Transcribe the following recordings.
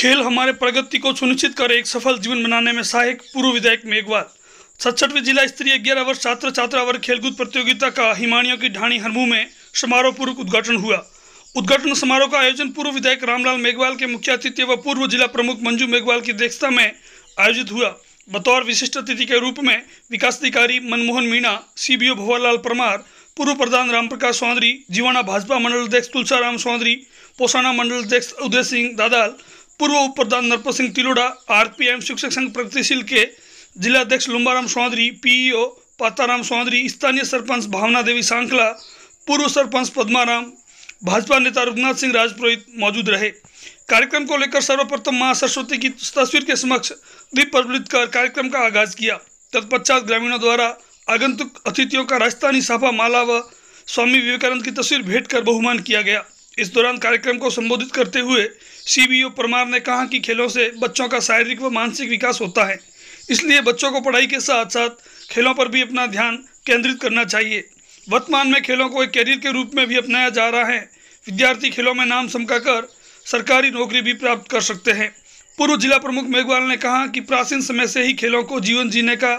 खेल हमारे प्रगति को सुनिश्चित करे, एक सफल जीवन बनाने में सहायक पूर्व विधायक मेघवाल। सड़सठवीं जिला स्तरीय ग्यारह वर्ष छात्र छात्रा वर्ग खेलकूद प्रतियोगिता का हिमानियों की ढाणी हरमू में समारोह पूर्वक उद्घाटन हुआ। उद्घाटन समारोह का आयोजन पूर्व विधायक रामलाल मेघवाल के मुख्य अतिथि व पूर्व जिला प्रमुख मंजू मेघवाल की अध्यक्षता में आयोजित हुआ। बतौर विशिष्ट अतिथि के रूप में विकास अधिकारी मनमोहन मीणा, सीबीओ भवरलाल परमार, पूर्व प्रधान रामप्रकाश चौधरी जीवाना भाजपा मंडल अध्यक्ष तुलसाराम चौधरी पोसाना मंडल अध्यक्ष उदय सिंह दादाल पूर्व उप प्रधान नरपत सिंह तिलोड़ा आरपीएम शिक्षक संघ प्रगतिशील के जिला अध्यक्ष लुम्बाराम चौधरी पीईओ पाताराम चौधरी स्थानीय सरपंच भावना देवी सांकला पूर्व सरपंच पद्माराम, भाजपा नेता रघुनाथ सिंह राजपुरोहित मौजूद रहे। कार्यक्रम को लेकर सर्वप्रथम माँ सरस्वती की तस्वीर के समक्ष दीप प्रज्वलित कर कार्यक्रम का आगाज़ किया। तत्पश्चात ग्रामीणों द्वारा आगंतुक अतिथियों का राजस्थानी साफा माला व स्वामी विवेकानंद की तस्वीर भेंट कर बहुमान किया गया। इस दौरान कार्यक्रम को संबोधित करते हुए सीबीओ परमार ने कहा कि खेलों से बच्चों का शारीरिक व मानसिक विकास होता है। इसलिए बच्चों को पढ़ाई के साथ साथ खेलों पर भी अपना ध्यान केंद्रित करना चाहिए। वर्तमान में खेलों को एक कैरियर के रूप में भी अपनाया जा रहा है। विद्यार्थी खेलों में नाम चमकाकर सरकारी नौकरी भी प्राप्त कर सकते हैं। पूर्व जिला प्रमुख मेघवाल ने कहा कि प्राचीन समय से ही खेलों को जीवन जीने का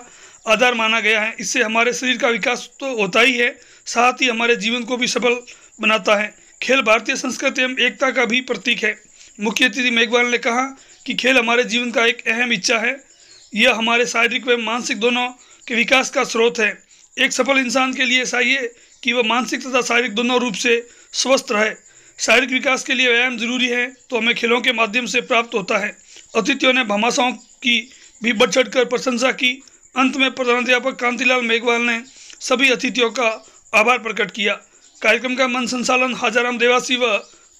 आधार माना गया है। इससे हमारे शरीर का विकास तो होता ही है, साथ ही हमारे जीवन को भी सफल बनाता है। खेल भारतीय संस्कृति एवं एकता का भी प्रतीक है। मुख्य अतिथि मेघवाल ने कहा कि खेल हमारे जीवन का एक अहम इच्छा है। यह हमारे शारीरिक व मानसिक दोनों के विकास का स्रोत है। एक सफल इंसान के लिए चाहिए कि वह मानसिक तथा शारीरिक दोनों रूप से स्वस्थ रहे। शारीरिक विकास के लिए व्यायाम ज़रूरी है तो हमें खेलों के माध्यम से प्राप्त होता है। अतिथियों ने भामाशाओं की भी बढ़ चढ़ कर प्रशंसा की। अंत में प्रधानाध्यापक कांतिलाल मेघवाल ने सभी अतिथियों का आभार प्रकट किया। कार्यक्रम का मन संचालन हाजाराम देवासी व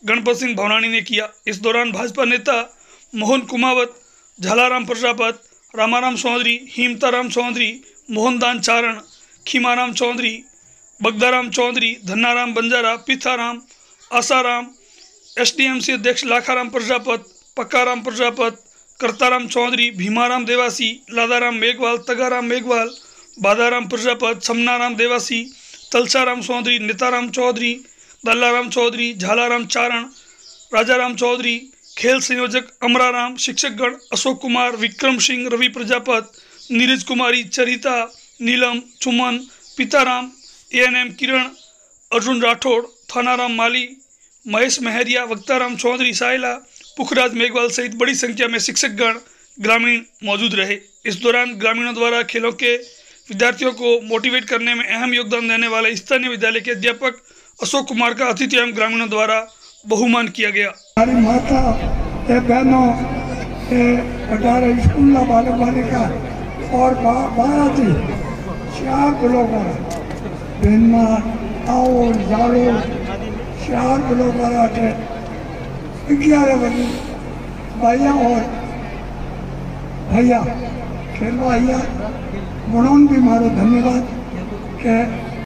गणपत सिंह भवनानी ने किया। इस दौरान भाजपा नेता मोहन कुमावत, झालाराम प्रजापत, रामाराम चौधरी, हेमताराम चौधरी, मोहनदान चारण, खीमाराम चौधरी, बगदाराम चौधरी, धन्नाराम बंजारा, पिथाराम, आसाराम, एसडीएमसी अध्यक्ष लाखाराम प्रजापत, पक्काराम प्रजापत, करताराम चौधरी, भीमाराम देवासी, लादाराम मेघवाल, तगाराम मेघवाल, बादाराम प्रजापत, समनाराम देवासी तलसाराम चौधरी, नेताराम चौधरी, दल्लाराम चौधरी, झालाराम चारण, राजाराम चौधरी, खेल संयोजक अमराराम, शिक्षकगण अशोक कुमार, विक्रम सिंह, रवि प्रजापत, नीरज कुमारी, चरिता, नीलम, चुमन, पिताराम एएनएम किरण, अर्जुन राठौड़ थानाराम माली, महेश महरिया, वक्ताराम चौधरी सायला, पुखराज मेघवाल सहित बड़ी संख्या में शिक्षकगण ग्रामीण मौजूद रहे। इस दौरान ग्रामीणों द्वारा खेलों के विद्यार्थियों को मोटिवेट करने में अहम योगदान देने वाले स्थानीय विद्यालय के अध्यापक अशोक कुमार का अतिथि एवं ग्रामीणों द्वारा बहुमान किया गया। हमारी माता ये बहनों ये अठारह स्कूल बालक बालिका और बारह थी चार लोग बेनमा आओ जाड़ो चार लोग थे ग्यारह बजे भैया और भैया। खेल भैया गुणों भी मारो धन्यवाद। के